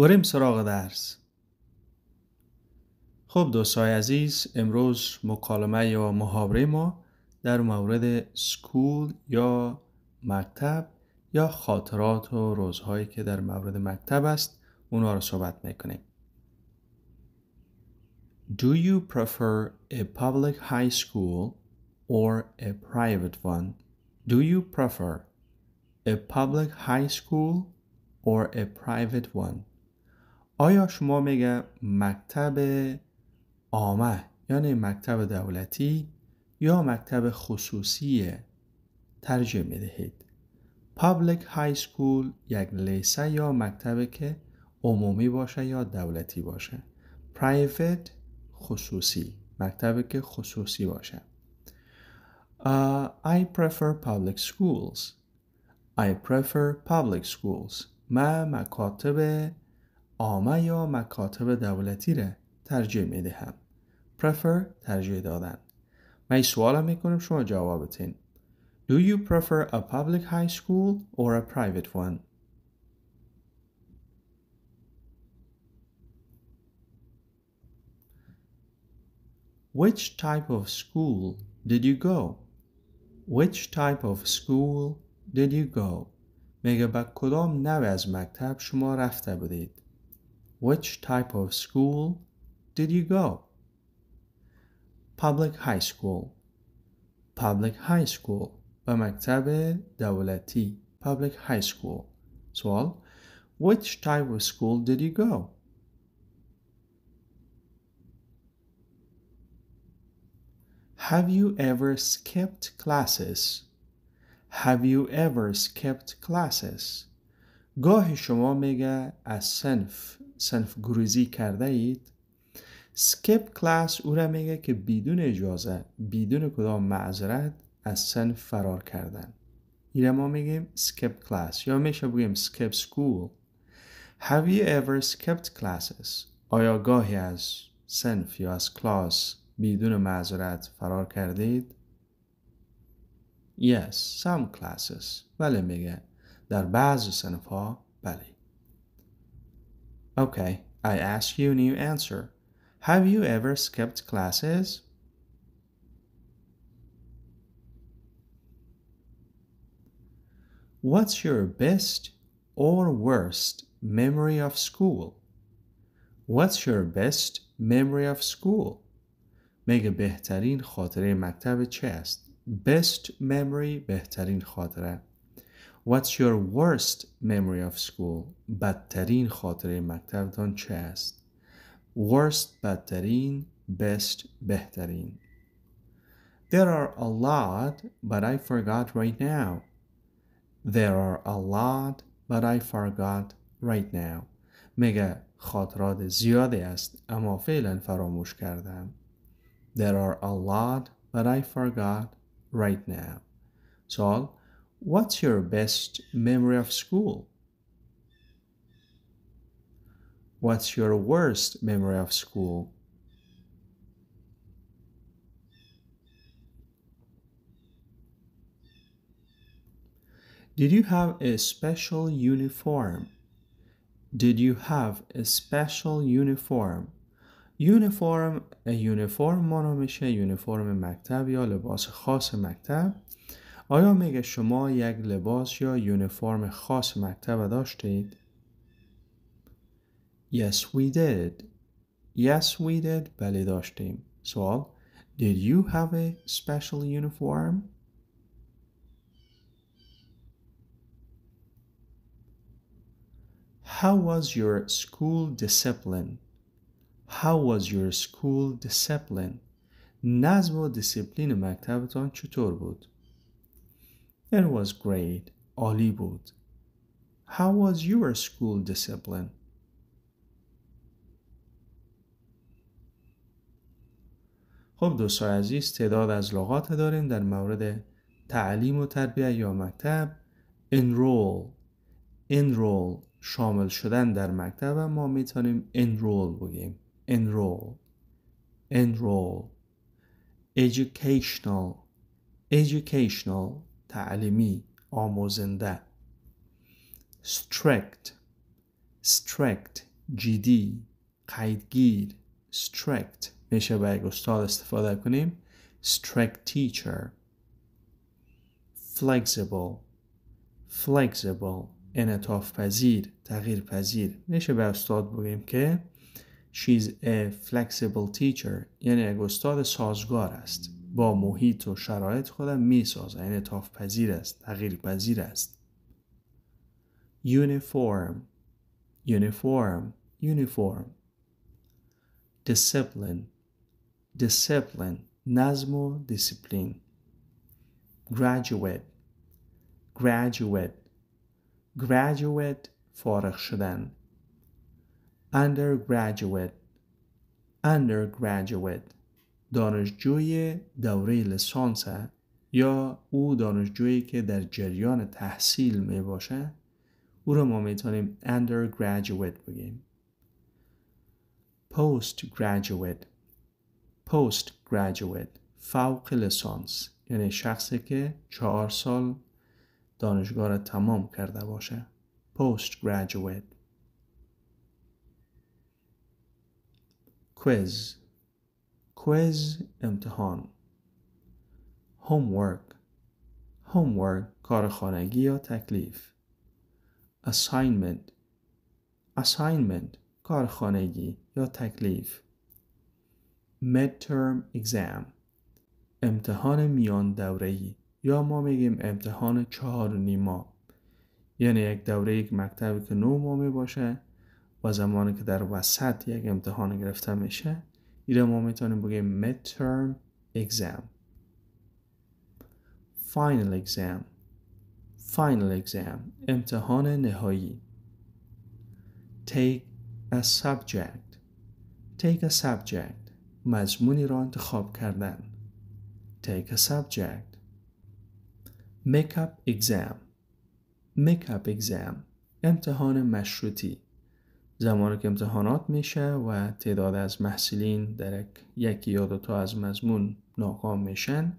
بریم سراغ درس خب دوستای عزیز امروز مکالمه یا محاوره ما در مورد سکول یا مکتب یا خاطرات و روزهایی که در مورد مکتب است اونا رو صحبت می‌کنیم Do you prefer a public high school or a private one? Do you prefer a public high school or a private one? آیا شما میگه مکتب عامه یعنی مکتب دولتی یا مکتب خصوصی ترجیح می‌دهید؟ Public High School یک لیسه یا مکتب که عمومی باشه یا دولتی باشه؟ Private خصوصی مکتب که خصوصی باشه. Uh, I prefer public schools. I prefer public schools. من مکاتب عامه یا مکاتب دولتی را ترجیح می دهم prefer ترجیح دادن من سوالم می‌کنم شما جواب بتین Do you prefer a public high school or a private one? Which type of school did you go? Which type of school did you go? میگه به کدام نوع از مکتب شما رفته بودید؟ Which type of school did you go? Public high school Public high school به مکتب دولتی Public high school سوال Which type of school did you go? Have you ever skipped classes? Have you ever skipped classes? گاه شما میگه از سنف سنف گریزی کرده اید skip class او را میگه که بدون اجازه بدون کدام معذرت از سنف فرار کردن این ما میگیم skip class یا میشه بگیم skip school Have you ever skipped classes? آیا گاهی از سنف یا از کلاس بدون معذرت فرار کردید؟ Yes, some classes. بله میگه. در بعض سنف ها بله. Okay, I ask you and you answer. Have you ever skipped classes? What's your best or worst memory of school? What's your best memory of school? میگه بهترین خاطره مکتب چه است؟ Best memory بهترین خاطره. What's your worst memory of school? بدترین خاطره مکتبتان چه است؟ Worst بدترین Best بهترین There are a lot but I forgot right now. There are a lot but I forgot right now. میگه خاطرات زیادی است اما فعلا فراموش کردم. There are a lot but I forgot right now. So, what's your best memory of school? What's your worst memory of school? Did you have a special uniform? Did you have a special uniform? یونیفرم یونیفرم مانا میشه یونیفرم مکتب یا لباس خاص مکتب آیا میگه شما یک لباس یا یونیفرم خاص مکتب داشتید؟ Yes we did Yes we did بله داشتیم سوال Did you have a special uniform? How was your school discipline? How was your school discipline? نظم و دیسیپلین مکتبتان چطور بود؟ It was great. عالی بود. How was your school discipline? خب دوستان عزیز تعداد از لغات داریم در مورد تعلیم و تربیه یا مکتب enroll enroll شامل شدن در مکتب ما می‌تونیم enroll بگیم enroll enroll educational educational تعلیمی آموزنده. Strict strict جدی قیدگیر. Strict میشه با یک استاد استفاده کنیم. Strict teacher. Flexible. Flexible انعطاف پذیر تغییر پذیر میشه به استاد بگیم که she's a flexible teacher یعنی یک استاد سازگار است. با محیط و شرایط خودم می‌سازه انعطاف پذیر است تغییر پذیر است uniform uniform uniform discipline discipline نظم و دیسیپلین graduate graduate graduate فارغ شدن undergraduate undergraduate دانشجوی دوره لیسانس یا او دانشجویی که در جریان تحصیل می باشه؟ او رو ما می‌تونیم undergraduate بگیم. Postgraduate. Postgraduate. فوق لیسانس یعنی شخصی که چهار سال دانشگاه را تمام کرده باشه. Postgraduate. Quiz. Quiz امتحان. Homework. Homework کار خانگی یا تکلیف. Assignment. Assignment کار خانگی یا تکلیف. Midterm exam. امتحان میان دوره‌ای. یا ما میگیم امتحان چهار نیما یعنی یک دوره یک مکتبی که نو ماه باشه و زمانی که در وسط یک امتحان گرفته میشه ما می‌تونیم بگیم midterm exam final exam final exam امتحان نهایی take a subject take a subject مضمونی را انتخاب کردن take a subject make up exam make up exam امتحان مشروطی زمانی که امتحانات میشه و تعداد از محصولین در یکی یا دو تا از مضمون ناکام میشن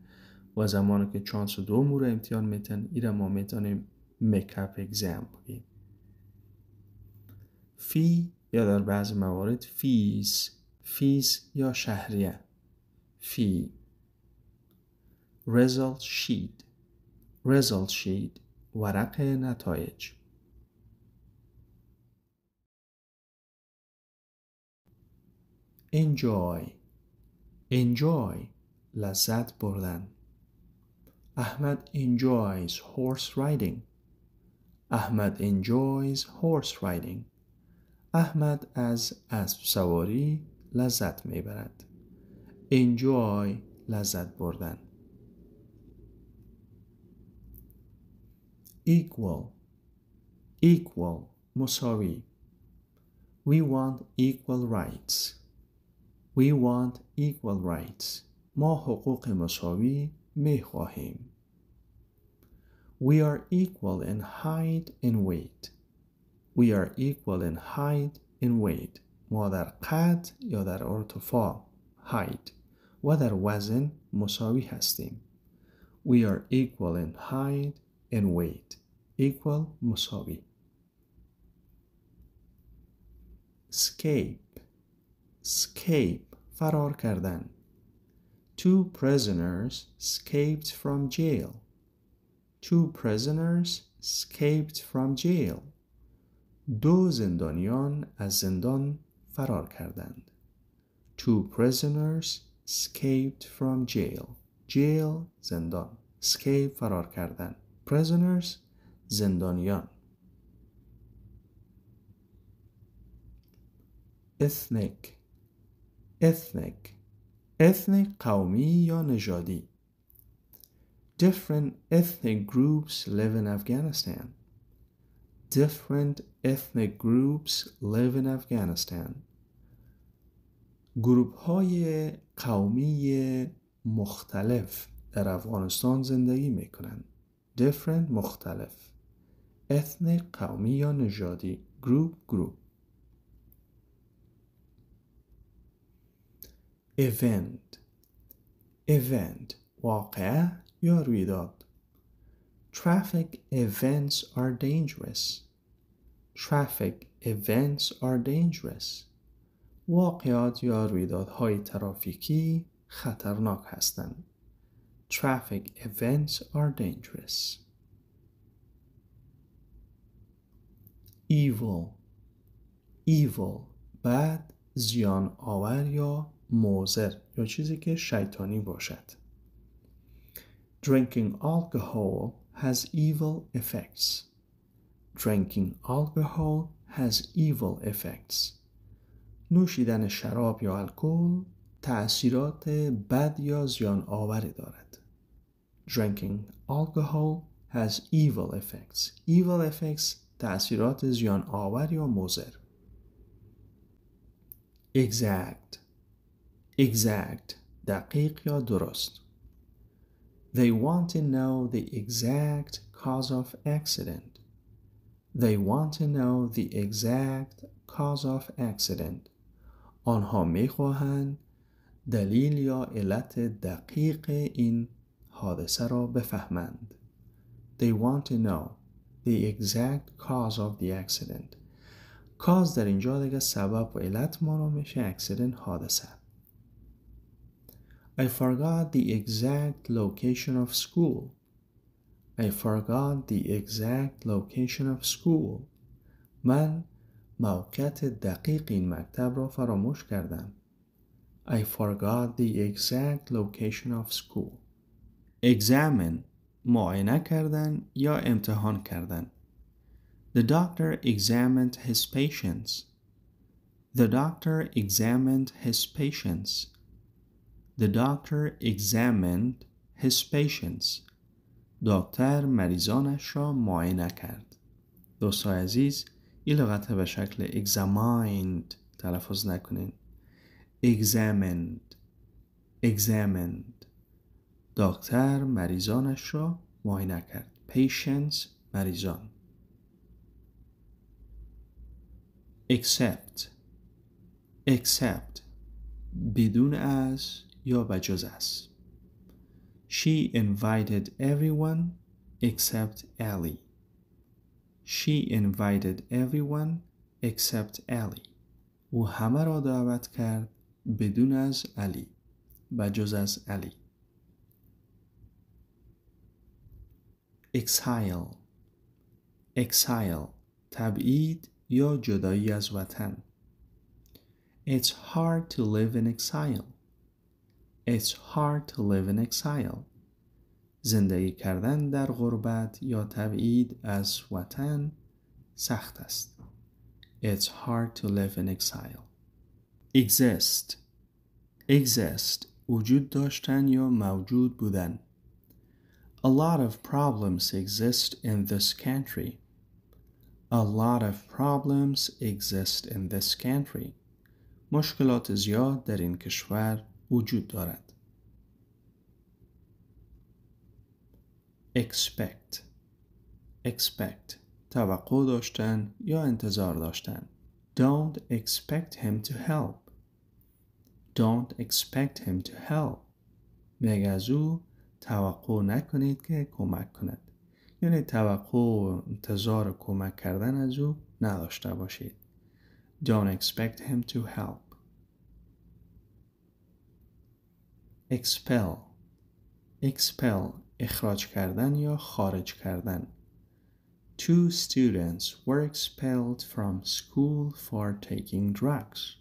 و زمانی که چانس دو مورد امتحان میتن ایره ما می‌تونیم makeup exam بگیم. fee یا در بعض موارد fees fees یا شهریه. fee. result sheet. result sheet. ورق نتایج. enjoy enjoy لذت بردن Ahmad enjoys horse riding Ahmad enjoys horse riding احمد از اسب سواری لذت میبرد enjoy لذت بردن equal equal مساوی we want equal rights We want equal rights. ما حقوق مساوی می خواهیم. We are equal in height and weight. We are equal in height and weight. ما در قد یا در ارتفاع height و در وزن مساوی هستیم. We are equal in height and weight. Equal مساوی. Escape. Escape. فرار کردن. Two prisoners escaped from jail. Two prisoners escaped from jail. دو زندانیان از زندان فرار کردند. Two prisoners escaped from jail. jail زندان. escape فرار کردن. prisoners زندانیان. ethnic ethnic ethnic قومی یا نژادی different ethnic groups live in Afghanistan different ethnic groups live in Afghanistan گروپ های قومی مختلف در افغانستان زندگی می کنند different مختلف ethnic قومی یا نژادی group group event event واقعه یا رویداد traffic events are dangerous traffic events are dangerous. واقعات یا رویدادهای ترافیکی خطرناک هستند. Traffic events are dangerous. Evil Evil بد زیان آور یا موزر یا چیزی که شیطانی باشد. Drinking alcohol has evil effects. Drinking alcohol has evil effects. نوشیدن شراب یا الکل تأثیرات بد یا زیان آوری دارد. Drinking alcohol has evil effects. Evil effects تأثیرات زیان آور یا مضر. Exact Exact دقیق یا درست. They want to know the exact cause of accident. They want to know the exact cause of accident. آنها میخواهند دلیل یا علت دقیق این حادثه را بفهمند. They want to know the exact cause of the accident. cause در اینجا دیگه سبب و علت ما میشه accident حادثه. I forgot the exact location of school. I forgot the exact location of school. من موقعیت دقیق این مکتب را فراموش کردم. I forgot the exact location of school. Examine معاینه کردن یا امتحان کردن. The doctor examined his patients. The doctor examined his patients. The doctor examined his patients. دکتر مریضانش را معاینه کرد. دوستای عزیز این لغت به شکل examined تلفظ نکنین. examined examined دکتر مریضانش را معاینه کرد. patients مریضان. except except بدون از یا بجز است She invited everyone except Ellie. She invited everyone except Ellie. او همه را دعوت کرد بدون از علی بجز از علی. Exile Exile تبعید یا جدایی از وطن It's hard to live in exile. It's hard to live in exile. زندگی کردن در غربت یا تبعید از وطن سخت است. It's hard to live in exile. Exist Exist وجود داشتن یا موجود بودن. A lot of problems exist in this country. A lot of problems exist in this country. مشکلات زیاد در این کشور وجود دارد. expect. Expect. توقع داشتن یا انتظار داشتن. Don't expect him to help. Don't expect him to help. میگه از او توقع نکنید که کمک کند. یعنی توقع و انتظار کمک کردن از او نداشته باشید. Don't expect him to help. expel expel اخراج کردن یا خارج کردن Two students were expelled from school for taking drugs.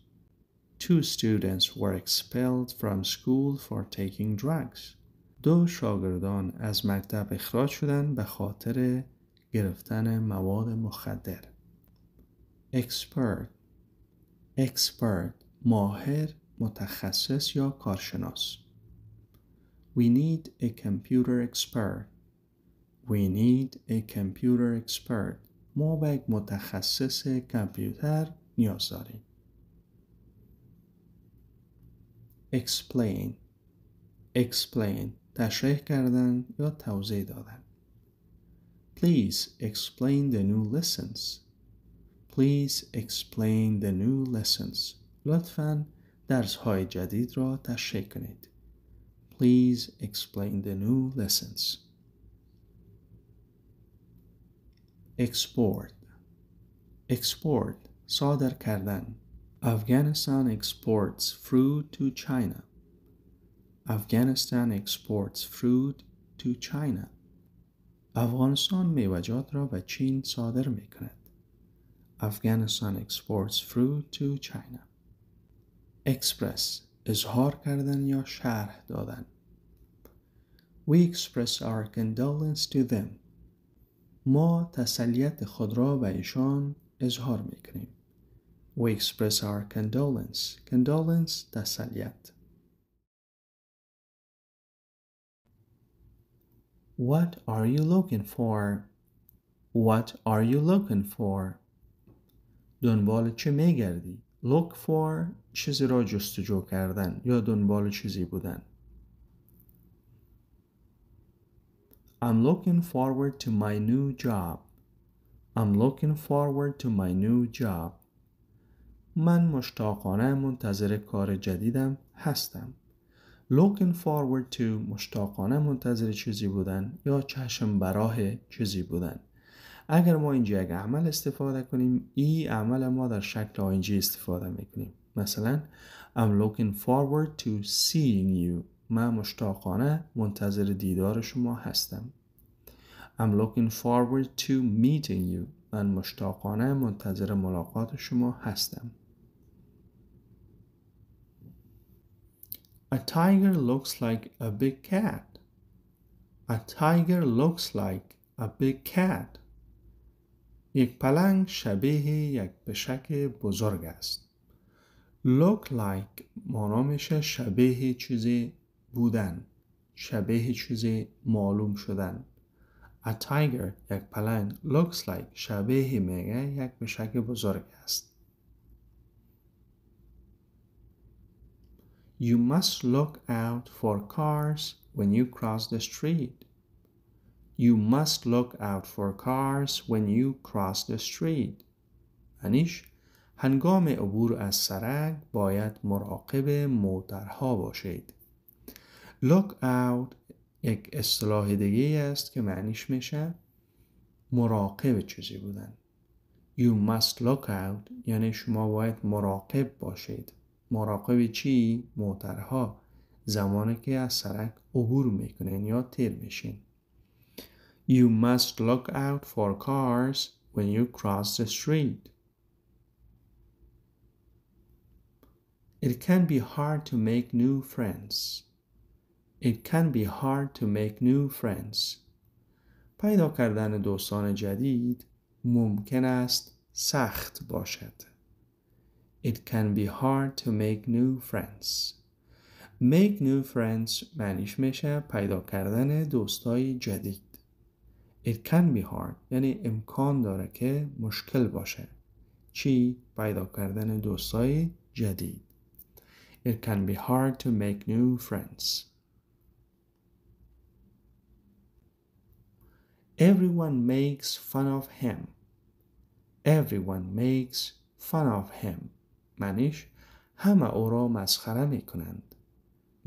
Two students were expelled from school for taking drugs. دو شاگردان از مکتب اخراج شدند به خاطر گرفتن مواد مخدر. expert expert ماهر متخصص یا کارشناس We need a computer expert. We need a computer expert. ما به یک متخصص کامپیوتر نیاز داریم. explain explain تشریح کردن یا توضیح دادن. Please explain the new lessons. Please explain the new lessons. لطفاً درس های جدید را تشریح کنید. Please explain the new lessons. Export Export صادر کردن Afghanistan exports fruit to China Afghanistan exports fruit to China افغانستان میوجات را به چین صادر می کند. Afghanistan exports fruit to China. express اظهار کردن یا شرح دادن. We express our condolence to them. ما تسلیت خود را به ایشان اظهار می کنیم. We express our condolence. Condolence تسلیت. What are you looking for? What are you looking for? دنبال چه میگردی؟ Look for چیزی را جستجو کردن یا دنبال چیزی بودن. I'm looking forward to my new job. I'm looking forward to my new job. من مشتاقانه منتظر کار جدیدم هستم. looking forward to مشتاقانه منتظر چیزی بودن یا چشم براه چیزی بودن اگر ما اینجا یک عمل استفاده کنیم ای عمل ما در شکل آینجی استفاده می‌کنیم. مثلا I'm looking forward to seeing you. من مشتاقانه منتظر دیدار شما هستم. I'm looking forward to meeting you. من مشتاقانه منتظر ملاقات شما هستم. A tiger looks like a big cat. A tiger looks like a big cat. یک پلنگ شبیه یک پشک بزرگ است. Look like مانا میشه شبیه چیزی بودن. شبیه چیزی معلوم شدن. A tiger یک پلنگ looks like شبیه میگه یک پشک بزرگ است. You must look out for cars when you cross the street. You must look out for cars when you cross the street. انیش هنگام عبور از سرک باید مراقب موترها باشید. Look out یک اصطلاح دیگه است که معنیش میشه مراقب چیزی بودن. You must look out یعنی شما باید مراقب باشید. مراقب چی؟ موترها زمانی که از سرک عبور می‌کنین یا تیر میشین You must look out for cars when you cross the street. It can be hard to make new friends. It can be hard to make new friends. پیدا کردن دوستان جدید ممکن است سخت باشد. It can be hard to make new friends. Make new friends معنیش میشه پیدا کردن دوستای جدید. It can be hard یعنی امکان داره که مشکل باشه. چی؟ پیدا کردن دوستای جدید. It can be hard to make new friends. Everyone makes fun of him. Everyone makes fun of him. معنیش همه او را مسخره می کنند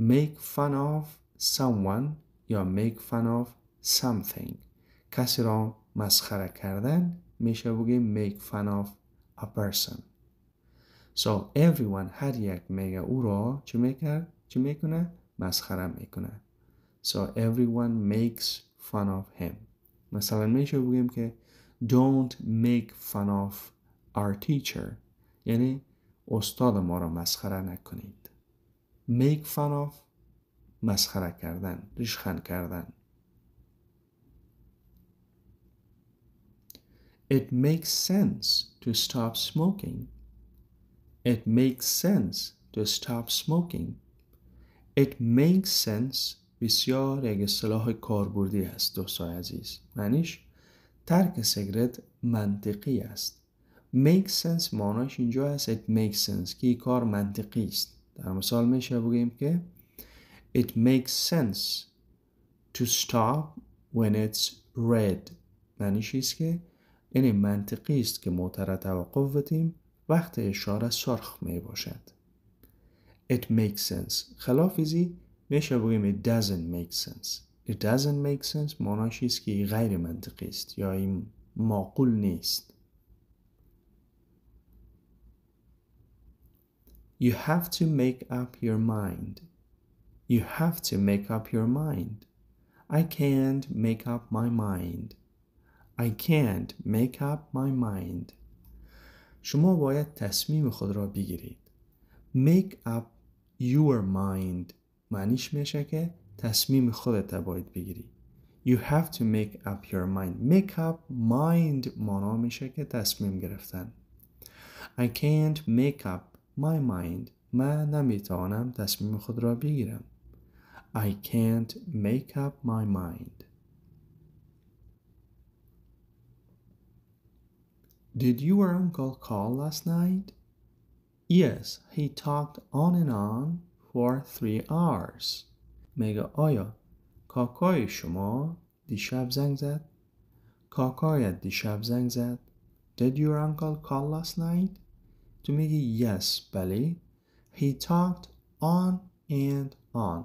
make fun of someone یا make fun of something کسی را مسخره کردن میشه بگیم make fun of a person. So everyone هر یک میگه او را چی می‌کرد؟ چی می‌کنه؟ مسخره می‌کنه. So everyone makes fun of him. مثلا میشه بگیم که don't make fun of our teacher. یعنی استاد ما را مسخره نکنید. Make fun of مسخره کردن ریشخند کردن. It makes sense to stop smoking. It makes sense to stop smoking. It makes sense بسیار یک اصطلاح کاربردی است دوستای عزیز معنیش ترک سیگرت منطقی است make sense معناش اینجا هست it makes sense که کار منطقی است در مثال میشه بگیم که it makes sense to stop when it's red معنیش است که یعنی منطقی است که موتر توقف بدیم وقت اشاره سرخ می باشد it makes sense خلافیزی میشه بگیم it doesn't make sense it doesn't make sense معناش است که غیر منطقی است یا این معقول نیست You have to make up your mind. You have to make up your mind. I can't make up my mind. I can't make up my mind. شما باید تصمیم خود را بگیرید. Make up your mind معنیش میشه که تصمیم خودت باید بگیری. You have to make up your mind. Make up mind مانا میشه که تصمیم گرفتن. I can't make up my mind. من نمی‌توانم تصمیم خود را بگیرم. I can't make up my mind. Did your uncle call last night? Yes, he talked on and on for three hours. میگه آیا کاکای شما دیشب زنگ زد؟ کاکایت دیشب زنگ زد؟ Did your uncle call last night? تو میگی yes بله He talked on and on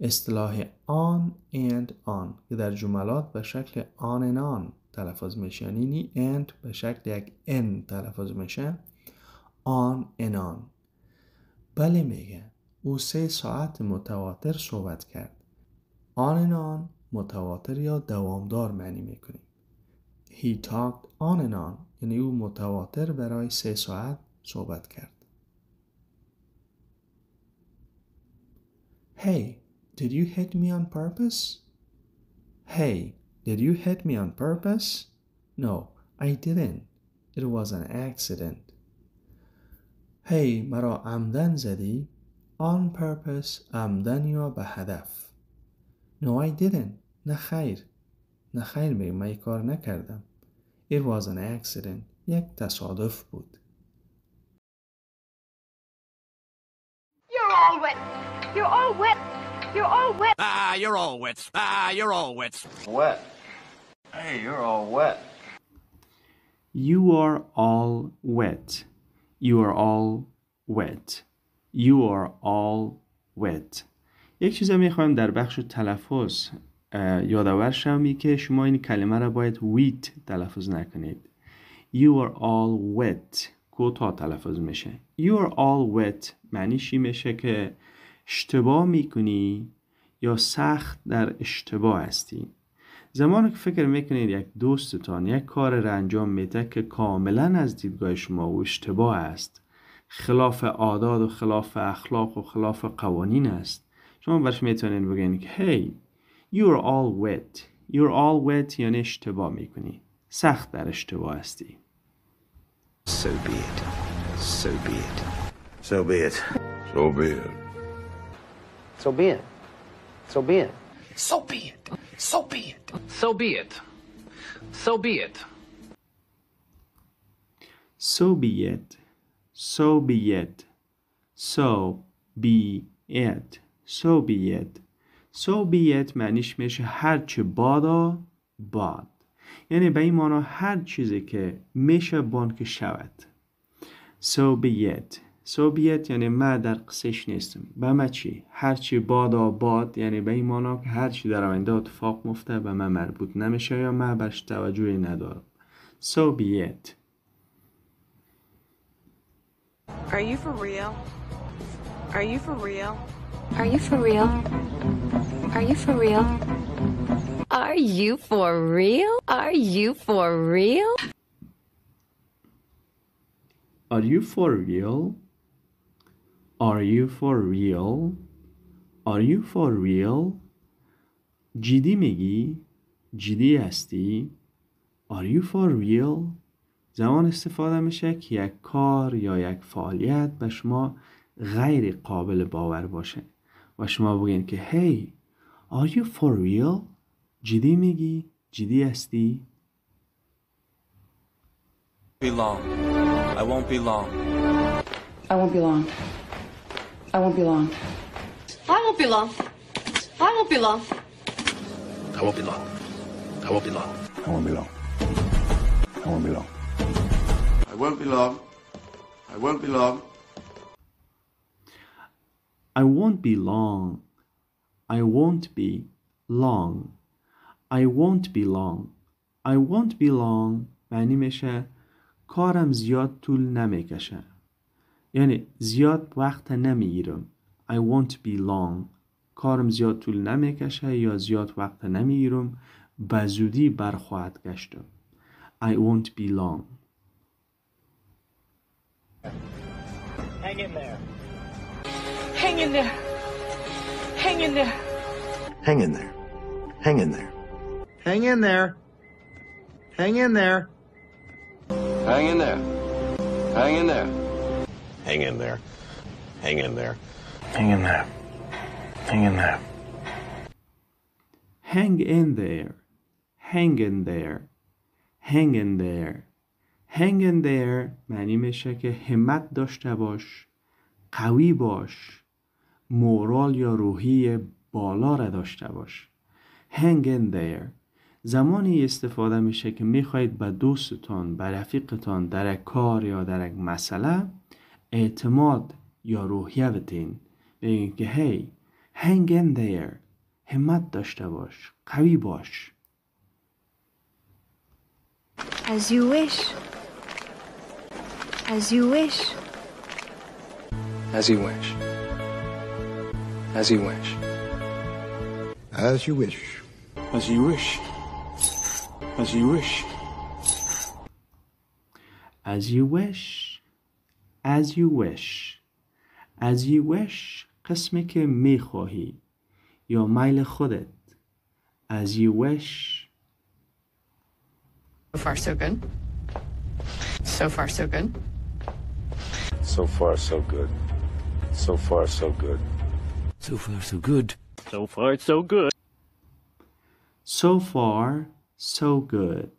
اصطلاح on and on که در جملات به شکل on and on تلفظ میشه یعنی and به شکل یک n تلفظ میشه and on. بله میگه او سه ساعت متواتر صحبت کرد. and on متواتر یا دوامدار معنی می‌کنیم. He talked on and on یعنی او متواتر برای سه ساعت صحبت کرد. Hey, did you hit me on purpose? Hey, did you hit me on purpose? No, I didn't. It was an accident. Hey, مرا عمدن زدی؟ On purpose عمدن یا به هدف. No, I didn't. نه خیر. نه خیر می من کار نکردم. It was an accident. یک تصادف بود. You're all wet. You're all wet. You're all wet. Ah, you're all wet. Ah, you're all wet. Wet. Hey, you're all wet. You are all wet. You are all wet. You are all wet. یک چیز می‌خوایم در بخش تلفظ یادآور شمی که شما این کلمه را باید ویت تلفظ نکنید. You are all wet. کوتاه تلفظ میشه. You are all wet معنیش میشه که اشتباه می‌کنی یا سخت در اشتباه هستی. زمانی که فکر می‌کنید یک دوستتان یک کار را انجام میده که کاملا از دیدگاه شما و اشتباه است خلاف عادات و خلاف اخلاق و خلاف قوانین است شما برش می‌تونید بگین که hey you're all wet you're all wet یعنی اشتباه می‌کنی سخت در اشتباه هستی So be it. So be it. So be it. So be it. So be it. So be it. So be it. So be it. So be it. So be it. So be it. So be it. So be it. So be it. So be it معنیش میشه هرچه بادا باد یعنی به این مانا هر چیزی که میشه بان که شود So be it سوبیت یعنی ما در قصش نیستم به ما چی؟ هرچی باد و یعنی به این مانا که هرچی در آینده اتفاق مفته به ما مربوط نمیشه یا ما برش توجه ندارم سوبیت Are you for real? Are you for real? Are you for real? Are you for real? Are you for real? Are you for real? Are you for real? جدی میگی؟ جدی هستی؟ Are you for real? زمان استفاده میشه که یک کار یا یک فعالیت به شما غیر قابل باور باشه و شما بگین که Hey, are you for real? جدی میگی؟ جدی هستی؟ be long. I won't be long. I won't be long. I won't be long. I won't be long. I won't be long. I won't be long. I won't be long. I won't be long. I won't be long. I won't be long. I won't be long. I won't be long. I won't be long. I won't be long. I won't be long معنی میشه کارم زیاد طول نمیکشه. یعنی زیاد وقت نمی‌گیرم I won't be long کارم زیاد طول نمی‌کشه یا زیاد وقت نمی‌گیرم به زودی برخواهد گشتم I won't be long Hang in there. Hang in there. Hang in there. Hang in there. Hang in there. Hang in there. Hang in there. Hang in there. Hang in there. Hang in there. Hang in there. Hang in there. Hang in there. Hang in there Hang in there Hang in there Hang in there معنی میشه که همت داشته باش قوی باش مورال یا روحی بالا را داشته باش Hang in there زمانی استفاده میشه که می‌خواهید به دوستتان به رفیقتان در یک کار یا در یک مسئله اعتماد یا روحیه بتین بگین که هی hang in there همت داشته باش قوی باش As you wish. As you wish. As you wish. As you wish. As you wish. As you wish. As you wish. as you wish as you wish as you wish قسمی که میخواهی یا میل خودت as you wish So far, so good. So far, so good. So far, so good. So far, so good. So far, so good. So far, so good. so far so good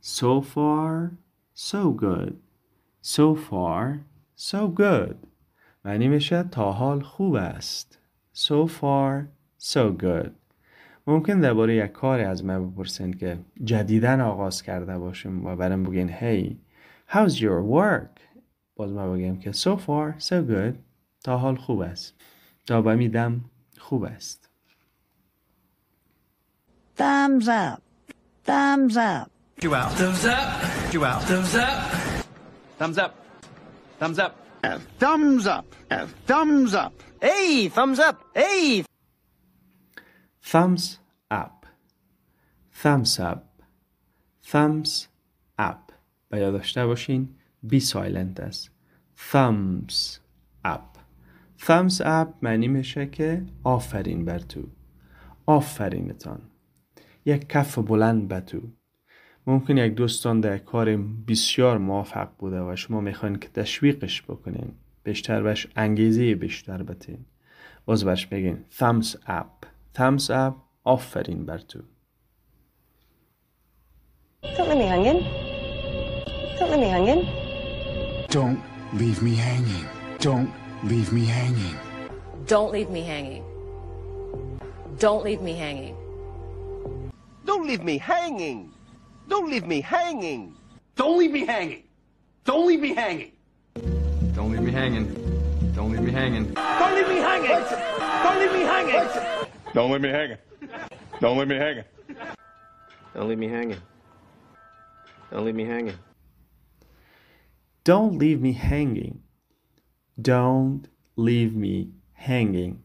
so far so good So far so good معنی میشه تا حال خوب است so far so good ممکن درباره یک کاری از من بپرسین که جدیدن آغاز کرده باشیم و برام بگین hey how's your work باز من بگم که so far so good تا حال خوب است تا به میدم خوب است Thumbs up. Thumbs up. You out. Thumbs up. You out. Thumbs up. Thumbs up. Thumbs up. Thumbs up. Thumbs up. Hey, thumbs up. Hey. thumbs up thumbs up thumbs up و یاد داشته باشین بی سایلنت است thumbs up thumbs up معنی میشه که آفرین بر تو آفرینتان یک کف بلند به تو ممکن یک دوستان در کار بسیار موفق بوده و شما می‌خواین که تشویقش بکنین بیشتر بهش انگیزه بیشتر بتین باز برش بگین thumbs up thumbs up آفرین بر تو Don't let me hang in. Don't let me hang in. Don't leave me hanging. Don't leave me hanging. Don't leave me hanging. Don't leave me hanging. Don't leave me hanging. Don't leave me hanging. Don't leave me hanging. Don't leave me hanging. Don't leave me hanging. Don't leave me hanging. Don't leave me hanging. Don't leave me hanging. Don't leave me hanging. Don't leave me hanging. Don't leave me hanging. Don't leave me hanging. Don't leave me hanging. Don't leave me hanging.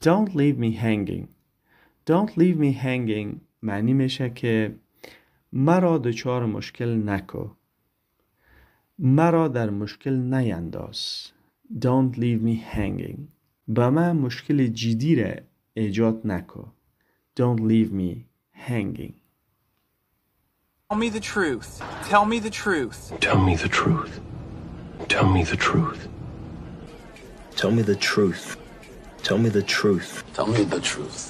Don't leave me hanging. Don't leave me hanging معنی میشه که مرا دچار مشکل نکو. مرا در مشکل نینداز. Don't leave me hanging. به من مشکل جدی را ایجاد نکو. Don't leave me hanging. Tell me the truth. Tell me the truth. Tell me the truth. Tell me the truth. Tell me the truth. Tell me the truth. Tell me the truth.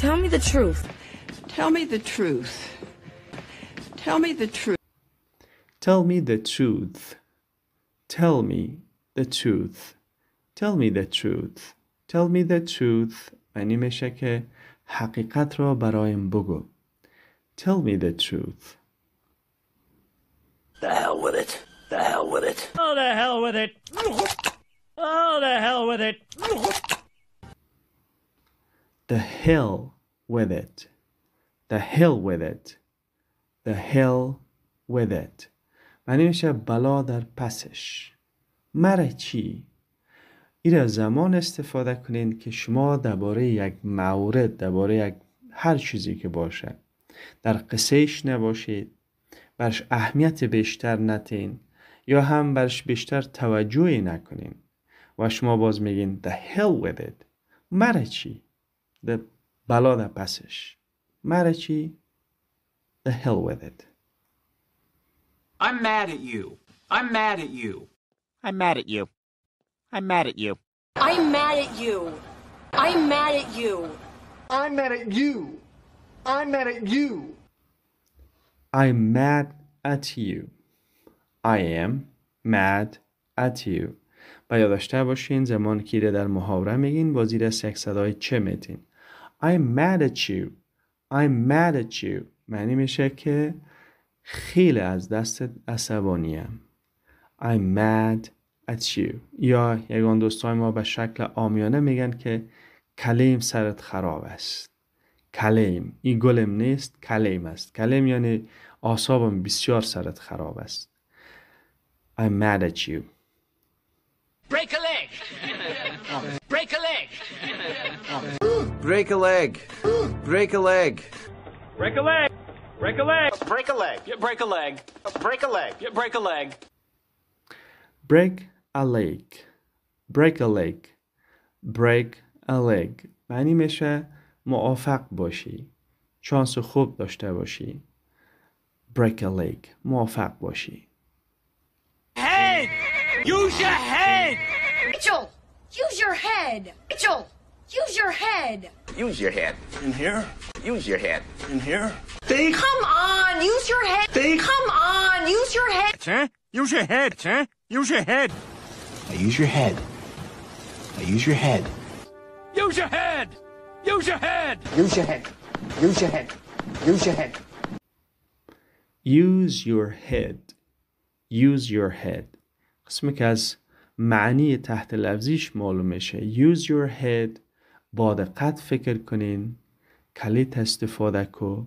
Tell me the truth. Tell me the truth. Tell me the truth. Tell me the truth. Tell me the truth. Tell me the truth. Tell me the truth معنی میشه که حقیقت را برایم بگو. Tell me the truth. The hell with it. The hell with it. Oh, the hell with it. Oh, the hell with it. The hell with it. The hell with it. The hell with it. معنی میشه بلا در پسش. مرا چی؟ این زمان استفاده کنین که شما درباره یک مورد درباره یک هر چیزی که باشه در قصهش نباشید برش اهمیت بیشتر نتین یا هم برش بیشتر توجهی نکنین و شما باز میگین the hell with it. مره چی؟ The بلا در پسش. مره چی؟ the hell with it I'm mad at you. I'm mad at you. I'm mad at you. I'm mad at you. I'm mad at you. I'm mad at you. I'm mad at you. I'm mad at you. I'm mad at you I am mad at you و یادداشته باشین زمان که در محاوره میگین با زیر یک صدای چه میتین I'm mad at you I'm mad at you معنی میشه که خیلی از دست عصبانیم I'm mad at you یا یگان دوستای ما به شکل آمیانه میگن که کلیم سرت خراب است کلیم این گلم نیست کلیم است کلیم یعنی آسابم بسیار سرت خراب است I'm mad at you Break a leg. Break a leg. Break a leg. Break a leg. Break a leg. Break a leg. Break a leg. Yeah, break a leg. Break a leg. Yeah, break a leg. break a leg break a leg break a leg معنی میشه موافق باشی شانس خوب داشته باشی break a leg موافق باشی Head. Use your head. Rachel, use your head. Rachel, use your head. Use your head. In here? Use your head. In here? Come on, use your head. Come on, use your head. Huh? Use your head. Huh? Use your head. Now use your head. Now use your head. Use your head. Use your head. Use your head. Use your head. Use your head. use your head use your head قسمی که از معنی تحت لفظیش معلوم میشه use your head با دقت فکر کنین کلیت استفاده کو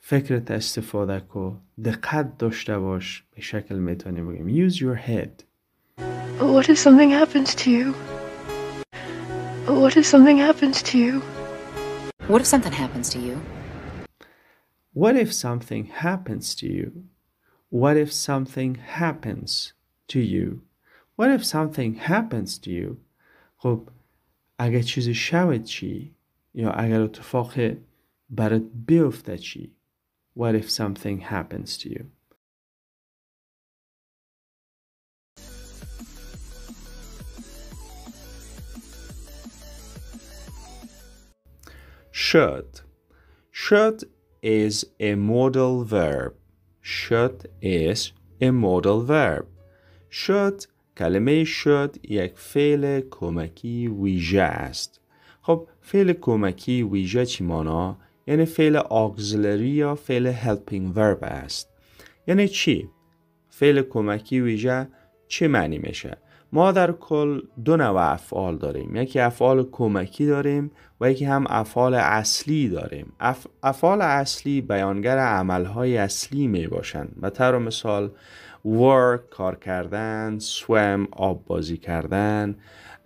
فکرت استفاده کو دقت داشته باش به شکل می‌تونیم بگیم use your head What if something happens to you? What if something happens to you? What if something happens to you? What if something happens to you? What if something happens to you? What if something happens to you? خب اگه چیزی شود چی؟ یا اگر اتفاق برات بیفته چی؟ What if something happens to you? Should. Should is a modal verb. Should is a modal verb. Should کلمه should یک فعل کمکی ویژه است. خب فعل کمکی ویژه چی مانا؟ یعنی فعل auxiliary یا فعل helping verb است. یعنی چی؟ فعل کمکی ویژه چه معنی میشه؟ ما در کل دو نوع افعال داریم یکی افعال کمکی داریم و یکی هم افعال اصلی داریم اف... افعال اصلی بیانگر عملهای اصلی می باشند و طور مثال work کار کردن swim آب بازی کردن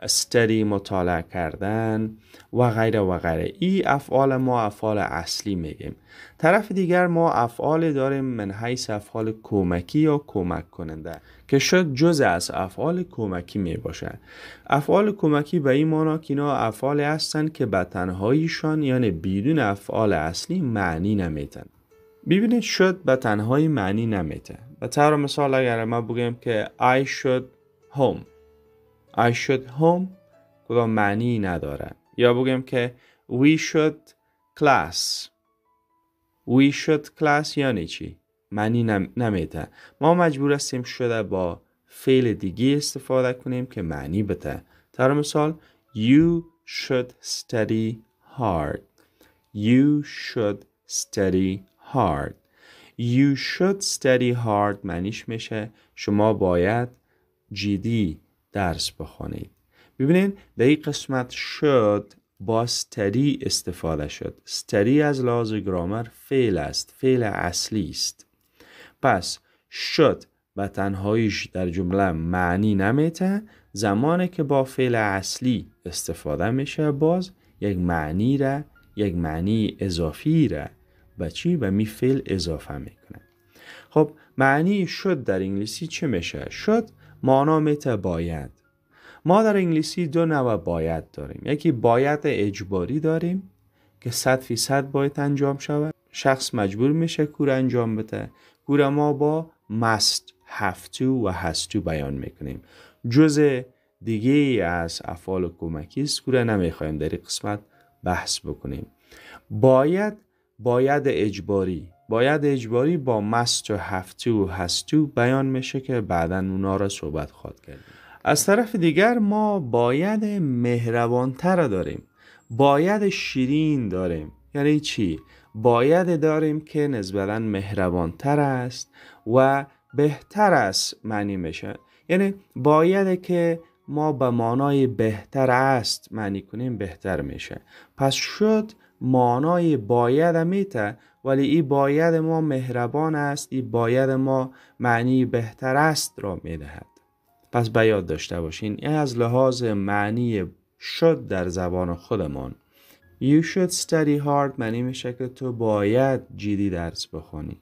study مطالعه کردن و غیره و غیره. ای افعال ما افعال اصلی میگیم. طرف دیگر ما افعال داریم من حیث افعال کمکی یا کمک کننده که شد جز از افعال کمکی می باشد افعال کمکی به این مانا که اینا افعال هستند که به تنهاییشان یعنی بدون افعال اصلی معنی نمیتن. ببینید شد به تنهایی معنی نمیته به طور مثال اگر ما بگیم که I should home. I should home کدام معنی نداره. یا بگیم که we should class. We should class یعنی چی؟ معنی نم... نمیده. ما مجبور هستیم شده با فعل دیگه استفاده کنیم که معنی بده. در مثال you should study hard. You should study hard. You should study hard معنیش میشه شما باید جدی درس بخونید. ببینید در این قسمت should با study استفاده شد. Study از لحاظ گرامر فعل است فعل اصلی است. پس should و تنهاییش در جمله معنی نمیته. زمانی که با فعل اصلی استفاده میشه باز یک معنی را یک معنی اضافی را به چی به می فعل اضافه می‌کنه. خب معنی شد در انگلیسی چه میشه؟ شد معنا میته باید. ما در انگلیسی دو نوع باید داریم. یکی باید اجباری داریم که صد فیصد باید انجام شود. شخص مجبور میشه کور انجام بده. کور ما با have to و to بیان می‌کنیم. جز دیگه از افعال کمکی است. کور نمی‌خوایم در این قسمت بحث بکنیم. باید باید اجباری باید اجباری با must و to و to بیان میشه که بعدا اونا را صحبت خواهد کردیم از طرف دیگر ما باید مهربانتر داریم باید شیرین داریم. یعنی چی؟ باید داریم که نسبتا مهربانتر است و بهتر است معنی میشه. یعنی باید که ما به معنای بهتر است معنی کنیم بهتر میشه. پس شد معنای باید میته ولی این باید ما مهربان است این باید ما معنی بهتر است را می‌دهد. پس به یاد داشته باشین این از لحاظ معنی شد در زبان خودمان. You should study hard معنی میشه که تو باید جدی درس بخونی.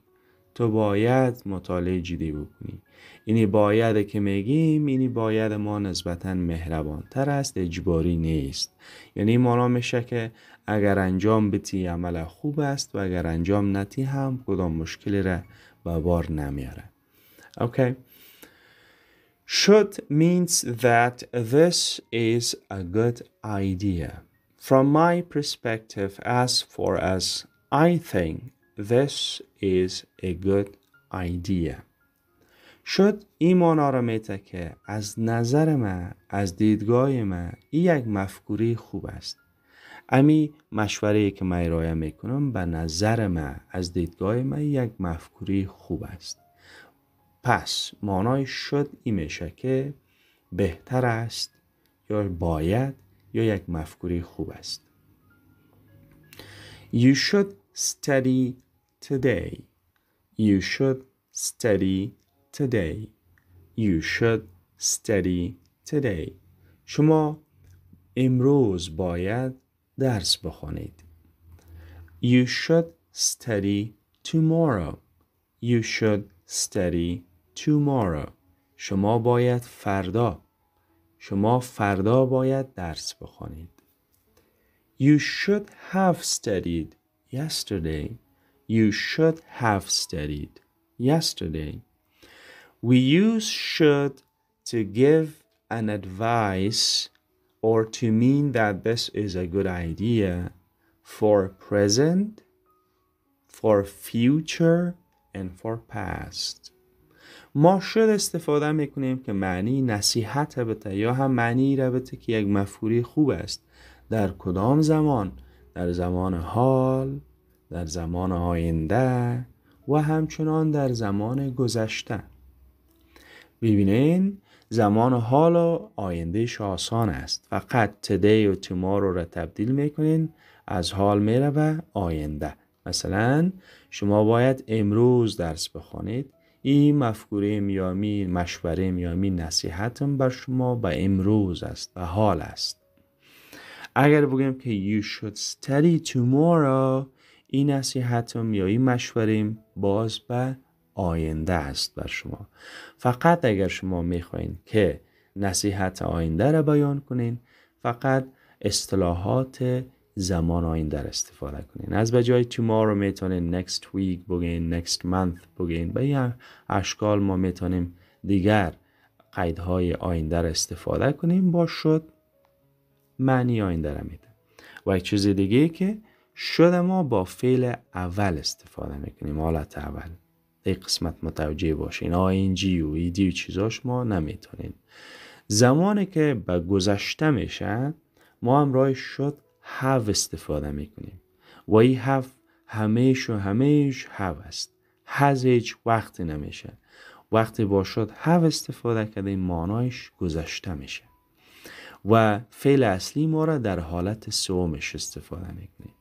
تو باید مطالعه جدی بکنی. اینی باید که میگیم اینی باید ما نسبتا مهربانتر است اجباری نیست. یعنی مانا میشه که اگر انجام بتی عمل خوب است و اگر انجام نتی هم کدام مشکلی را به بار نمیاره. Okay. should means that this is a good idea. From my perspective as far as I think this is a good idea. شد این مانا را که از نظر من از دیدگاه من این یک مفکوری خوب است. امی مشوره که من ارائه می‌کنم به نظر من از دیدگاه من یک مفکوری خوب است. پس مانای شد این میشه که بهتر است یا باید یا یک مفکوری خوب است. You should study today. You should study today. You should study today. شما امروز باید درس بخونید You should study tomorrow You should study tomorrow شما باید فردا شما فردا باید درس بخونید You should have studied yesterday You should have studied yesterday We use should to give an advice or to mean that this is a good idea for present, for future, and for past. ما شد استفاده می‌کنیم که معنی نصیحت بته یا هم معنی را بته که یک مفهوری خوب است در کدام زمان؟ در زمان حال در زمان آینده و همچنان در زمان گذشته. ببینین زمان حال و آیندهش آسان است فقط today و tomorrow را تبدیل می‌کنین از حال میره به آینده. مثلا شما باید امروز درس بخونید. این مفکوره میامی مشوره میامی نصیحتم بر شما به امروز است و حال است. اگر بگیم که you should study tomorrow این نصیحتم یا این مشوریم باز به آینده است بر شما. فقط اگر شما می‌خواین که نصیحت آینده را بیان کنین فقط اصطلاحات زمان آینده را استفاده کنین. از به جای tomorrow می‌تونین next week بگین next month بگین به این اشکال ما می‌تونیم دیگر قیدهای آینده را استفاده کنیم. با شد معنی آینده را میده. و یک چیز دیگه که شد ما با فعل اول استفاده می‌کنیم حالت اول. این قسمت متوجه باشین. آینجی و ایدی و چیزاش ما نمی‌تونیم. زمانی که به گذشته میشه ما هم رای شد have استفاده می‌کنیم. و این have همیش و همیش have است. هز هیچ وقتی نمیشه. وقتی با شد have استفاده کردیم مانایش گذشته میشه. و فعل اصلی ما را در حالت سومش استفاده می‌کنیم.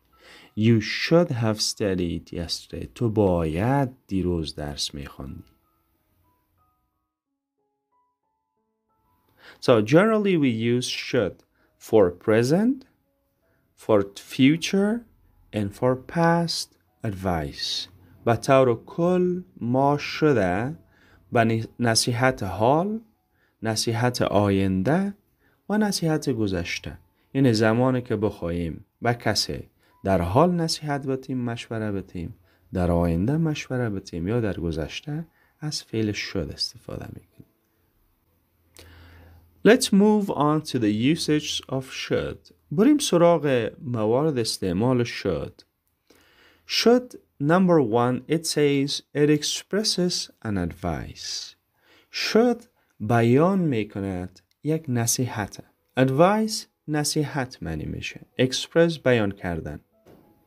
You should have studied yesterday. تو باید دیروز درس میخوندی. So generally we use should for present, for future, and for past advice. به طور کل ما شده به نصیحت حال، نصیحت آینده و نصیحت گذشته. یعنی زمانی که بخواهیم. به کسی در حال نصیحت بتیم مشوره بتیم در آینده مشوره بتیم یا در گذشته از فعل شد استفاده می‌کنیم Let's move on to the usage of should. بریم سراغ موارد استعمال should. Should number one it says it expresses an advice. Should بیان می‌کند یک نصیحت. Advice نصیحت معنی میشه. Express بیان کردن.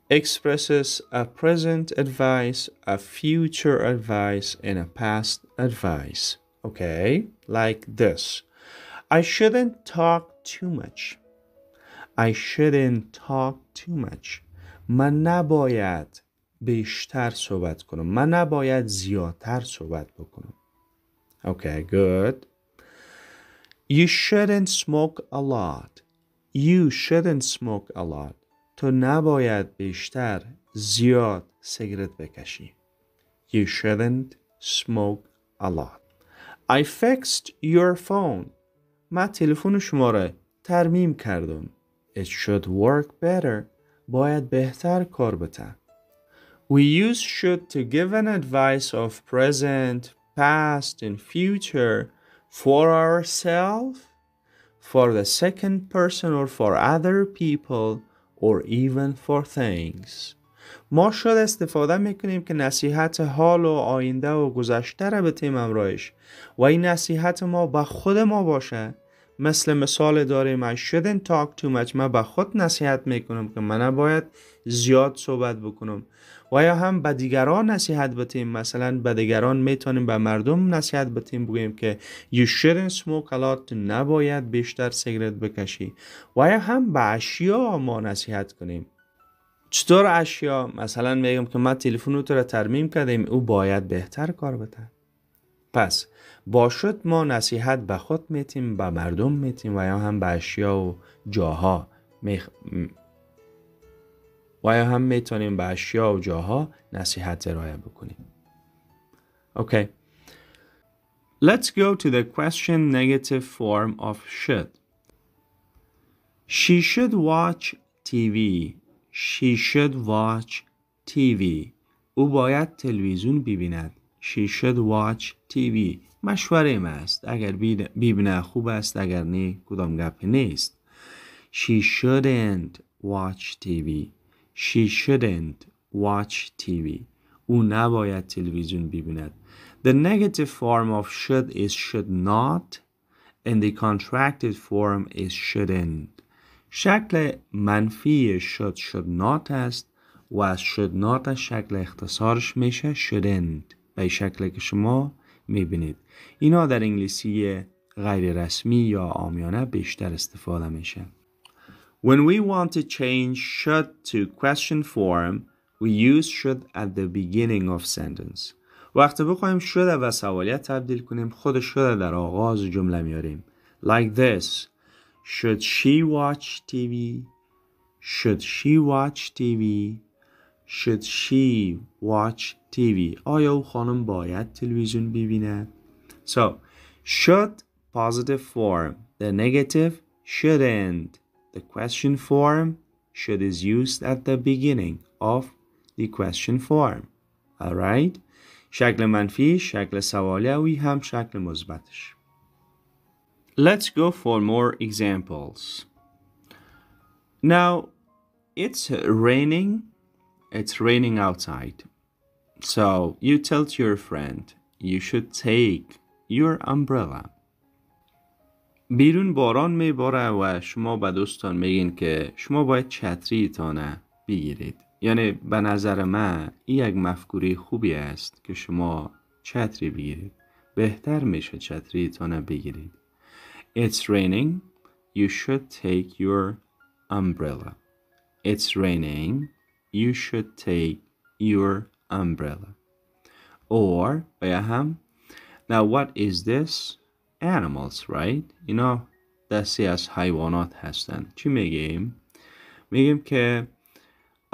expresses a present advice, a future advice, and a past advice. Okay, like this I shouldn't talk too much. I shouldn't talk too much. من نباید بیشتر صحبت کنم. من نباید زیادتر صحبت بکنم. Okay, good. You shouldn't smoke a lot. You shouldn't smoke a lot. تو نباید بیشتر زیاد سیگرت بکشی. You shouldn't smoke a lot. I fixed your phone. من تلفن شما را ترمیم کردم. It should work better. باید بهتر کار بته. We use should to give an advice of present, past, and future for ourselves, for the second person, or for other people or even for things. ما شد استفاده می‌کنیم که نصیحت حال و آینده و گذشته را به تیم امرایش و این نصیحت ما به خود ما باشه. مثل مثال داریم I shouldn't talk too much. من به خود نصیحت می‌کنم که من باید زیاد صحبت بکنم. و یا هم به دیگران نصیحت بتیم. مثلا به دیگران می‌تونیم به مردم نصیحت بتیم. بگوییم که you shouldn't smoke a lot. نباید بیشتر سیگرت بکشی. و یا هم به اشیا ما نصیحت کنیم. چطور اشیا؟ مثلا میگم که ما تلفن تو را ترمیم کردیم. او باید بهتر کار بده. پس باشد ما نصیحت به خود میتیم به مردم میتیم و یا هم به اشیا و جاها میخ... و یا هم می‌تونیم به اشیا و جاها نصیحت ارائه بکنیم Okay. Let's go to the question negative form of should. She should watch TV. She should watch TV. او باید تلویزیون ببیند. She should watch TV. مشوره ما است. اگر ببینه خوب است اگر نه کدام گپ نیست. She shouldn't watch TV. She shouldn't watch TV. او نباید تلویزیون ببیند. The negative form of should is should not and the contracted form is shouldn't. شکل منفی should should not است و از should not شکل اختصارش میشه shouldn't به شکل که شما می‌بینید اینا در انگلیسی غیر رسمی یا آمیانه بیشتر استفاده میشه When we want to change should to question form, we use should at the beginning of sentence. وقتی بخوایم should و سوالیت تبدیل کنیم خود should در آغاز جمله میاریم. Like this. Should she watch TV? Should she watch TV? Should she watch TV? آیا او خانم باید تلویزیون ببینه؟ So, should positive form. The negative shouldn't. The question form should is used at the beginning of the question form. Alright? شکل منفی شکل سوالیوی هم شکل مثبتش. Let's go for more examples. Now, it's raining. It's raining outside. So you tell to your friend, you should take your umbrella. بیرون باران میباره و شما به دوستان میگین که شما باید چتری تانه بگیرید. یعنی به نظر من این یک مفکوری خوبی است که شما چتری بگیرید. بهتر میشه چتری تانه بگیرید. It's raining. You should take your umbrella. It's raining. You should take your umbrella Or یا هم Now what is this? animals right اینا دستی از حیوانات هستند چی میگیم میگیم که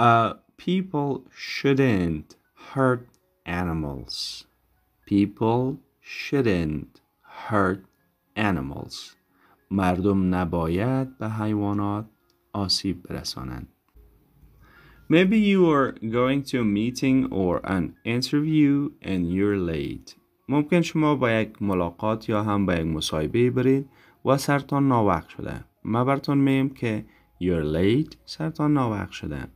uh, people shouldn't hurt animals people shouldn't hurt animals مردم نباید به حیوانات آسیب برسانند Maybe you are going to a meeting or an interview and you're late. ممکن شما با یک ملاقات یا هم با یک مصاحبه برید و سرتان ناوقت شده. ما براتون میم که you're late سرتان ناوقت شده.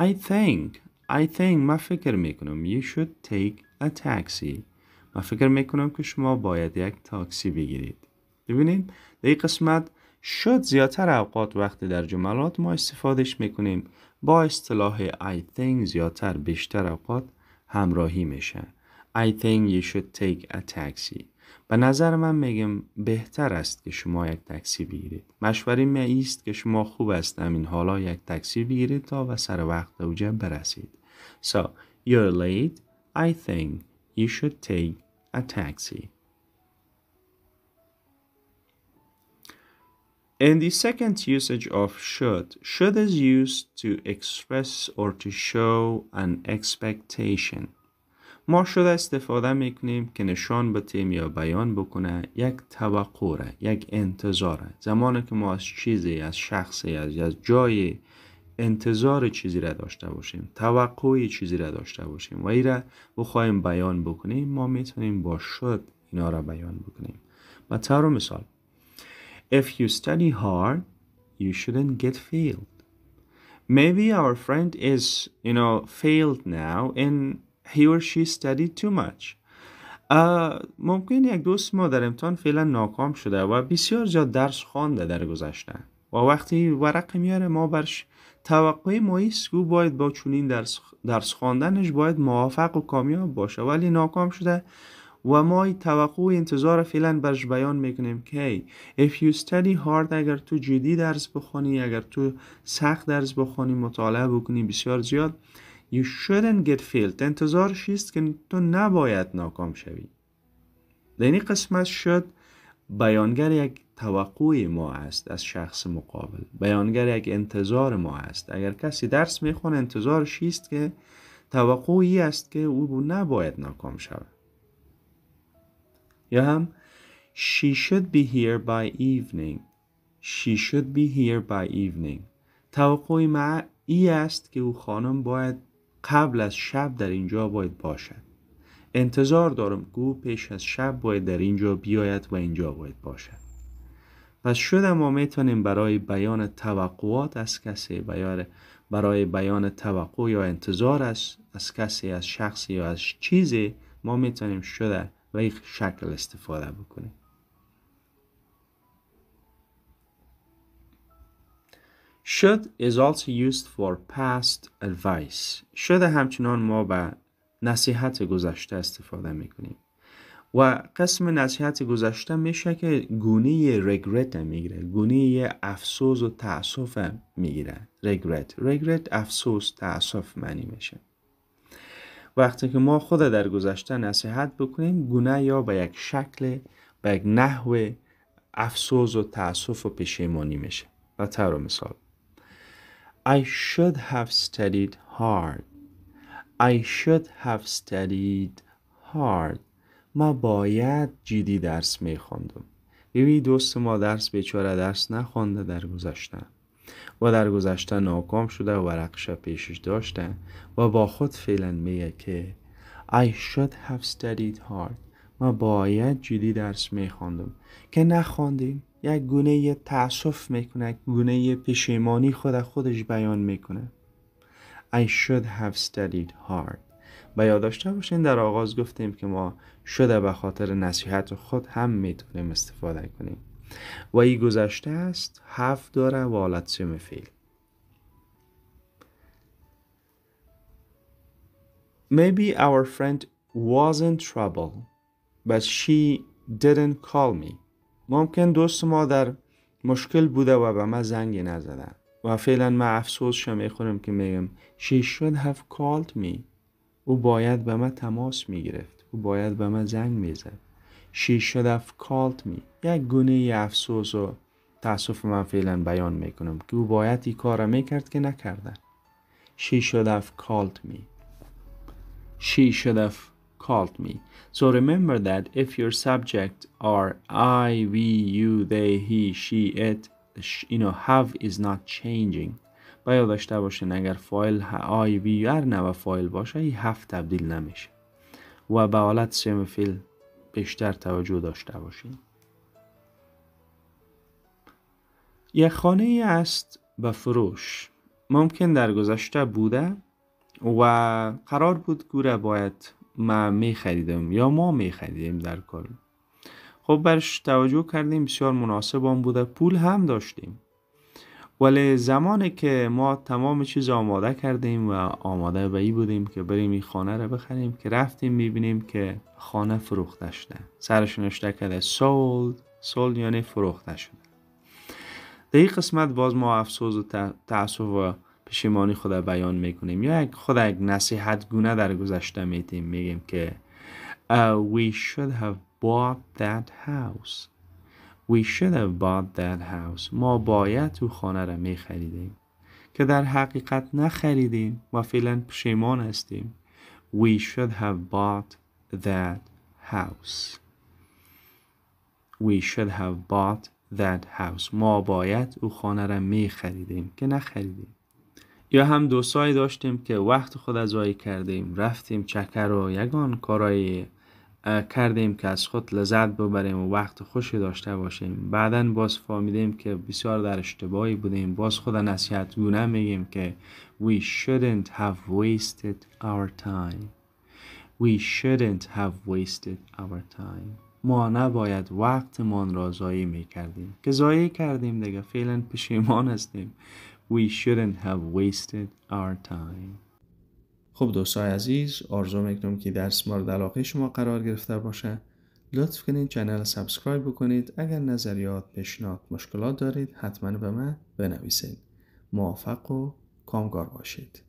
I think I think ما فکر می‌کنم you should take a taxi. ما فکر می‌کنم که شما باید یک تاکسی بگیرید. ببینید در این قسمت شد زیادتر اوقات وقتی در جملات ما استفادهش می‌کنیم. با اصطلاح I think زیادتر بیشتر اوقات همراهی میشه. I think you should take a taxi. به نظر من میگم بهتر است که شما یک تاکسی بگیرید. مشوری می است که شما خوب است. همین حالا یک تاکسی بگیرید تا و سر وقت اوجه برسید. So you're late. I think you should take a taxi. In the second usage of should, should is used to express or to show an expectation. ما شده استفاده می‌کنیم که نشان بتیم یا بیان بکنه یک توقعه یک انتظاره. زمانی که ما از چیزی از شخصی از, از جای انتظار چیزی را داشته باشیم توقع چیزی را داشته باشیم و ای را بخوایم بیان بکنیم ما می‌تونیم با شد اینا را بیان بکنیم. و طور مثال If you study hard, you shouldn't get failed. Maybe our friend is, you know, failed now and he or she studied too much. ممکن یک دوست ما در امتحان فعلا ناکام شده و بسیار زیاد درس خوانده در گذشته و وقتی ورق میاره ما برش توقع ما ایست که باید با چونین درس, درس خواندنش باید موافق و کامیاب باشه ولی ناکام شده و ما توقع و انتظار فعلا برش بیان می‌کنیم که if you study hard اگر تو جدی درس بخونی اگر تو سخت درس بخونی مطالعه بکنی بسیار زیاد you shouldn't get failed. انتظارش است که تو نباید ناکام شوی؟ در این قسمت شد بیانگر یک توقع ما است از شخص مقابل. بیانگر یک انتظار ما است. اگر کسی درس می‌خونه انتظارش است که توقعی است که او نباید ناکام شود؟ یا هم She should be here by evening. She should be here by evening. توقع ما ای است که او خانم باید قبل از شب در اینجا باید باشد. انتظار دارم که او پیش از شب باید در اینجا بیاید و اینجا باید باشد. پس شده ما می‌تونیم برای بیان توقعات از کسی برای بیان توقع یا انتظار از, از کسی از شخصی یا از چیزی ما می‌تونیم شده و این شکل استفاده بکنیم. Should is also used for past advice. Should همچنان ما به نصیحت گذشته استفاده می‌کنیم. و قسم نصیحت گذشته میشه که گونه رگرت می‌گیره. گونه افسوس و تاسف می‌گیره. رگرت رگرت افسوس تاسف معنی میشه. وقتی که ما خود در گذشته نصیحت بکنیم گناه یا به یک شکل به یک نحو افسوس و تاسف و پشیمانی میشه. و طور مثال. I should have studied hard. I should have studied hard. ما باید جدی درس میخوندم ببینی دوست ما درس بیچاره درس نخونده در گذشته و در گذشته ناکام شده و ورقش پیشش داشته و با خود فعلا میگه که I should have studied hard. ما باید جدی درس میخواندم. که نخواندیم یک گونه تأسف می‌کنه گونه پشیمانی خود خودش بیان می‌کنه. I should have studied hard. و یاد داشته باشین در آغاز گفتیم که ما شده به خاطر نصیحت خود هم می‌تونیم استفاده کنیم. و ای گذشته است هفت داره و حالت سم فیل. Maybe our friend was in trouble but she didn't call me. ممکن دوست ما در مشکل بوده و به ما زنگی نزده. و فعلا ما افسوس شم می‌خورم که میگم she should have called me. او باید به ما تماس می‌گرفت. او باید به ما زنگ می‌زد. She should have called me. یک گونه افسوس و تاسف من فعلا بیان می‌کنم که او باید این کار می‌کرد که نکرده. She should have called me. She should have called me. So remember that if your subject are I, we, you, they, he, she, it you know have is not changing. باید داشته باشین اگر فایل آی وی هر نوع فایل باشه این هفت تبدیل نمیشه. و به حالت سیم فیل بیشتر توجه داشته باشین. یک خانه است به فروش. ممکن در گذشته بوده و قرار بود گوره باید ما می خریدم یا ما می خریدیم در کل. خب برش توجه کردیم بسیار مناسب آن بوده. پول هم داشتیم. ولی زمانی که ما تمام چیز آماده کردیم و آماده به ای بودیم که بریم این خانه رو بخریم که رفتیم می‌بینیم که خانه فروخته شده. سرش نشته کرده sold sold یعنی فروخته شده. در این قسمت باز ما افسوس و تأسف و پشیمانی خود بیان می‌کنیم یا خود یک نصیحت گونه در گذشته میتیم میگیم که uh, we should have bought that house We should have bought that house. ما باید تو خانه را می خریدیم که در حقیقت نخریدیم و فعلا پشیمان هستیم. We should have bought that house. We should have bought that house. ما باید او خانه را می خریدیم که نخریدیم. یا هم دوستایی داشتیم که وقت خود از کردیم. رفتیم چکر و یگان کارای کردیم که از خود لذت ببریم و وقت خوشی داشته باشیم. بعدا باز فهمیدیم که بسیار در اشتباهی بودیم. باز خود نصیحت گونه میگیم که we shouldn't have wasted our time. We shouldn't have wasted our time. ما نباید وقتمان را ضایع می کردیم که ضایع کردیم دیگه. فعلا پشیمان هستیم. We shouldn't have wasted our time. خب دوستای عزیز آرزو می‌کنم که درس مورد علاقه شما قرار گرفته باشه. لطف کنید channel subscribe بکنید. اگر نظریات پیشنهاد مشکلات دارید حتما به من بنویسید. موفق و کامگار باشید.